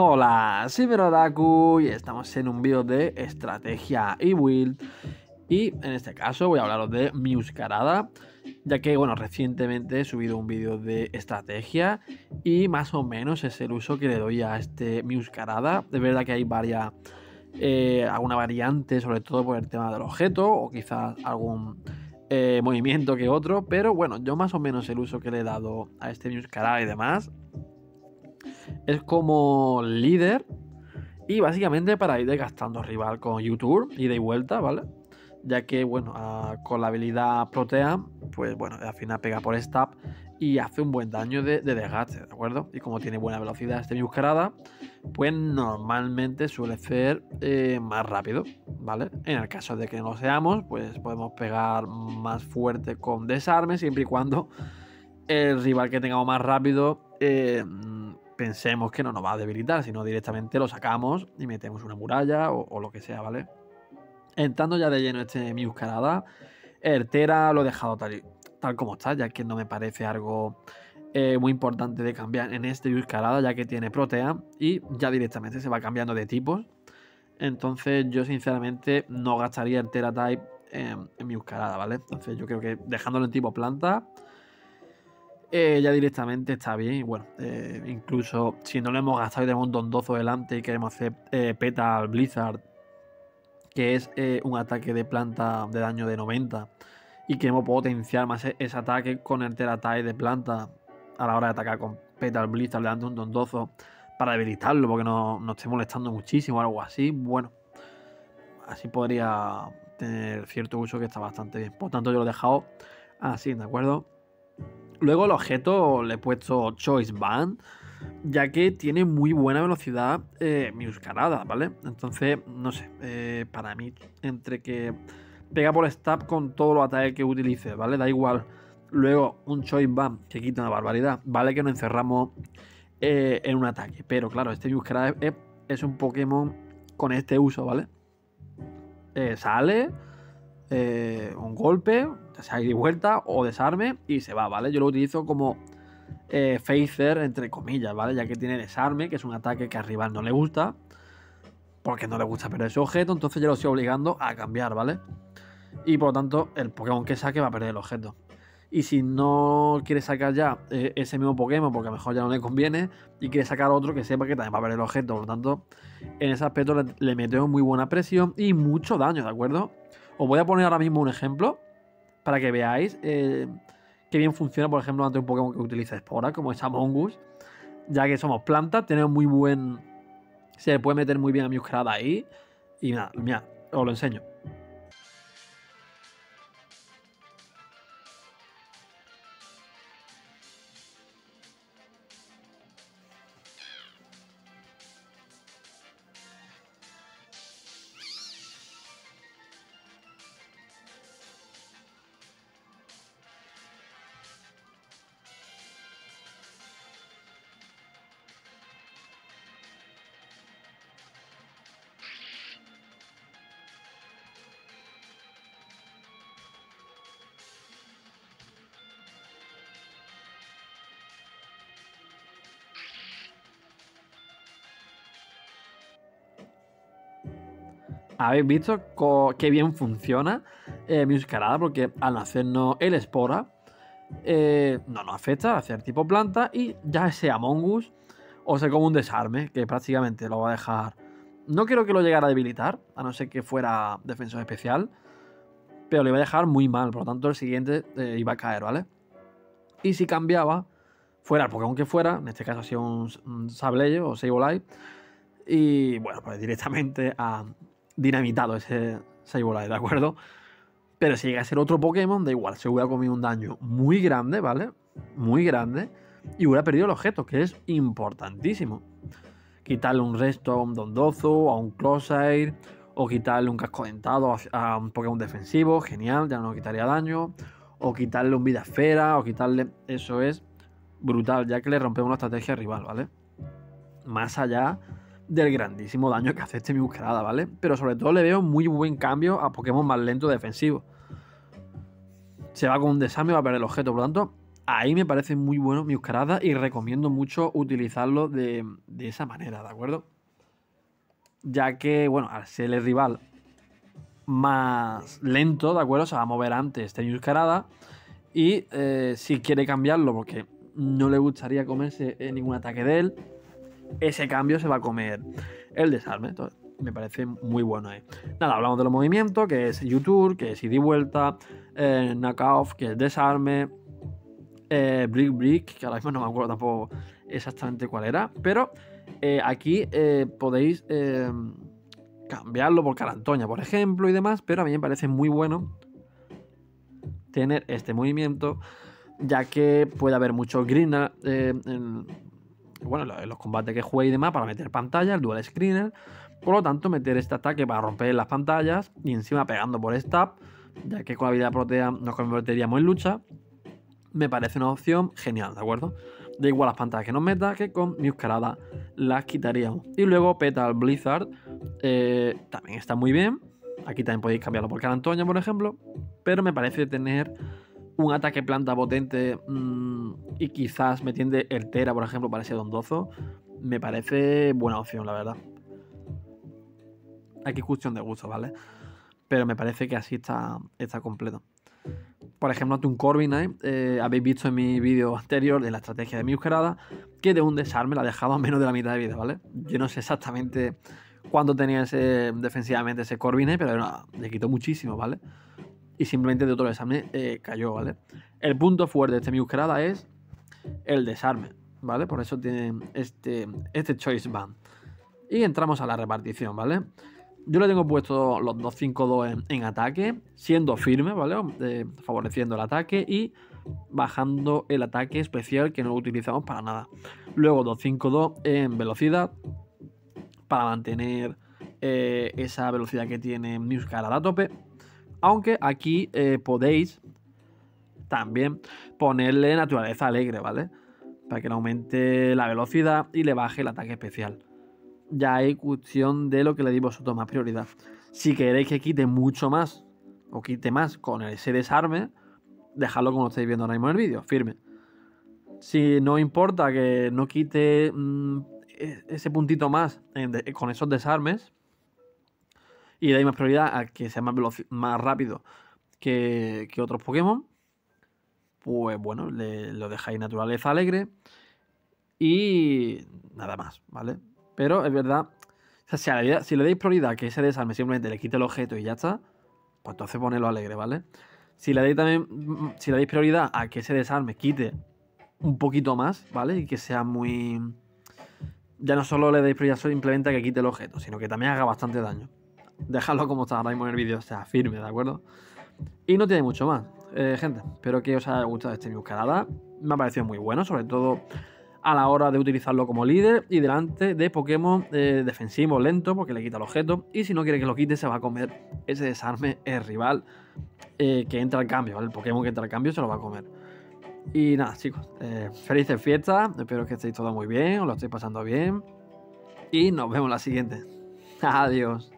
Hola, soy Merodaku y estamos en un vídeo de estrategia y build. Y en este caso voy a hablaros de Muscarada, ya que bueno, recientemente he subido un vídeo de estrategia y más o menos es el uso que le doy a este Muscarada. De verdad que hay varias, eh, alguna variante, sobre todo por el tema del objeto o quizás algún eh, movimiento que otro, pero bueno, yo más o menos el uso que le he dado a este Muscarada y demás es como líder y básicamente para ir desgastando rival con YouTube y de vuelta, ¿vale? Ya que, bueno, con la habilidad Protea, pues bueno, al final pega por stab y hace un buen daño de, desgaste, ¿de acuerdo? Y como tiene buena velocidad este Muscarada, pues normalmente suele ser eh, más rápido, ¿vale? En el caso de que no seamos, pues podemos pegar más fuerte con desarme, siempre y cuando el rival que tengamos más rápido eh, pensemos que no nos va a debilitar, sino directamente lo sacamos y metemos una muralla o, lo que sea, ¿vale? Entrando ya de lleno este Muscarada, el Tera lo he dejado tal, tal como está, ya que no me parece algo eh, muy importante de cambiar en este Muscarada, ya que tiene Protea y ya directamente se va cambiando de tipos. Entonces yo sinceramente no gastaría el Tera Type en, en Muscarada, ¿vale? Entonces yo creo que dejándolo en tipo planta eh, ya directamente está bien. Bueno, eh, incluso si no lo hemos gastado y tenemos un dondozo delante y queremos hacer eh, Petal Blizzard, que es un ataque de planta de daño de 90, y queremos potenciar más e-, ese ataque con el Teratai de planta a la hora de atacar con Petal Blizzard delante de un dondozo para debilitarlo porque no, no esté molestando muchísimo o algo así. Bueno, así podría tener cierto uso que está bastante bien. Por tanto, yo lo he dejado así, ¿de acuerdo? Luego el objeto le he puesto Choice Band, ya que tiene muy buena velocidad eh, ¿vale? Entonces, no sé, eh, para mí, entre que pega por stab con todos los ataques que utilice, ¿vale? Da igual. Luego, un Choice Band que quita una barbaridad, vale que nos encerramos eh, en un ataque, pero claro, este Muscarada es, un Pokémon con este uso, ¿vale? sale, un golpe, sea de vuelta o desarme y se va, ¿vale? Yo lo utilizo como eh, Phaser, entre comillas, ¿vale? Ya que tiene desarme, que es un ataque que al rival no le gusta, porque no le gusta perder ese objeto, entonces yo lo estoy obligando a cambiar, ¿vale? Y por lo tanto, el Pokémon que saque va a perder el objeto. Y si no quiere sacar ya eh, ese mismo Pokémon, porque a lo mejor ya no le conviene, y quiere sacar otro que sepa que también va a perder el objeto. Por lo tanto, en ese aspecto le, le metemos muy buena presión y mucho daño, ¿de acuerdo? Os voy a poner ahora mismo un ejemplo para que veáis eh, qué bien funciona, por ejemplo, ante un Pokémon que utiliza Espora, como es Among Us. Ya que somos plantas, tenemos muy buen. Se puede meter muy bien a Muscarada ahí. Y nada, mira, os lo enseño. Habéis visto qué bien funciona eh, Muscarada, porque al hacernos el espora, eh, no nos afecta hacer tipo planta y ya sea Among Us o sea como un desarme, que prácticamente lo va a dejar. No quiero que lo llegara a debilitar, a no ser que fuera defensor especial, pero le iba a dejar muy mal, por lo tanto el siguiente eh, iba a caer, ¿vale? Y si cambiaba, fuera el Pokémon que fuera, en este caso ha sido un, un Sableye o Sableye, y bueno, pues directamente a, dinamitado ese Sableye, ¿de acuerdo? Pero si llega a ser otro Pokémon, da igual, se hubiera comido un daño muy grande, ¿vale? Muy grande. Y hubiera perdido el objeto, que es importantísimo. Quitarle un resto a un Dondozo, a un Closair, o quitarle un casco dentado a un Pokémon defensivo, genial, ya no quitaría daño. O quitarle un vida esfera, o quitarle. Eso es brutal, ya que le rompemos la estrategia rival, ¿vale? Más allá del grandísimo daño que hace este Muscarada, ¿vale? Pero sobre todo le veo muy buen cambio a Pokémon más lento defensivo. Se va con un desarme y va a perder el objeto. Por lo tanto, ahí me parece muy bueno Miuscarada y recomiendo mucho utilizarlo de, de esa manera, ¿de acuerdo? Ya que, bueno, al ser el rival más lento, ¿de acuerdo? Se va a mover antes este Miuscarada. Y eh, si quiere cambiarlo porque no le gustaría comerse ningún ataque de él, ese cambio se va a comer el desarme. Me parece muy bueno ahí. Nada, hablamos de los movimientos, que es YouTube, que es ida y vuelta, eh, que es desarme, eh, brick brick, que ahora mismo no me acuerdo tampoco exactamente cuál era, pero eh, aquí eh, podéis cambiarlo por carantoña, por ejemplo, y demás, pero a mí me parece muy bueno tener este movimiento, ya que puede haber mucho greener en, bueno, en los combates que juegue y demás para meter pantalla, el dual screener, por lo tanto, meter este ataque para romper las pantallas y encima pegando por stab, ya que con la habilidad protea nos convertiríamos en lucha, me parece una opción genial, ¿de acuerdo? Da igual las pantallas que nos meta, que con Miuscarada las quitaríamos. Y luego Petal Blizzard eh, también está muy bien. Aquí también podéis cambiarlo por Carantoña, por ejemplo. Pero me parece tener un ataque planta potente mmm, y quizás metiendo el Tera, por ejemplo, para ese dondozo, me parece buena opción, la verdad. Aquí es cuestión de gusto, ¿vale? Pero me parece que así está, está completo. Por ejemplo, ante un Corviknight, eh, habéis visto en mi vídeo anterior de la estrategia de Miuscarada que de un desarme la ha dejado a menos de la mitad de vida, ¿vale? Yo no sé exactamente cuánto tenía ese, defensivamente ese Corviknight, pero no, le quitó muchísimo, ¿vale? Y simplemente de otro desarme eh, cayó, ¿vale? El punto fuerte de este Miuscarada es el desarme, ¿vale? Por eso tiene este, este Choice Band. Y entramos a la repartición, ¿vale? Yo le tengo puesto los 2-5-2 en, ataque, siendo firme, ¿vale? Eh, favoreciendo el ataque y bajando el ataque especial que no lo utilizamos para nada. Luego 2-5-2 en velocidad para mantener eh, esa velocidad que tiene Newscar a tope. Aunque aquí eh, podéis también ponerle naturaleza alegre, ¿vale? Para que aumente la velocidad y le baje el ataque especial ya hay cuestión de lo que le di vosotros más prioridad. Si queréis que quite mucho más o quite más con ese desarme, dejadlo como estáis viendo ahora mismo en el vídeo, firme. Si no importa que no quite mmm, ese puntito más con esos desarmes y dais más prioridad a que sea más, más rápido que, otros Pokémon, pues bueno, le, lo dejáis naturaleza alegre y nada más, ¿vale? Pero es verdad, o sea, si, le, dais prioridad que ese desarme simplemente le quite el objeto y ya está, pues entonces ponelo alegre, ¿vale? Si le dais también, mm, si le dais prioridad a que ese desarme quite un poquito más, ¿vale? Y que sea muy... Ya no solo le deis prioridad simplemente a que quite el objeto, sino que también haga bastante daño. Dejadlo como está ahora mismo en el vídeo, sea, firme, ¿de acuerdo? Y no tiene mucho más, eh, gente. Espero que os haya gustado este Canadá. Me ha parecido muy bueno, sobre todo a la hora de utilizarlo como líder y delante de Pokémon eh, defensivo lento porque le quita el objeto y si no quiere que lo quite se va a comer ese desarme el rival eh, que entra al cambio, el Pokémon que entra al cambio se lo va a comer. Y nada chicos, eh, felices fiestas, espero que estéis todo muy bien, os lo estéis pasando bien y nos vemos la siguiente. Adiós.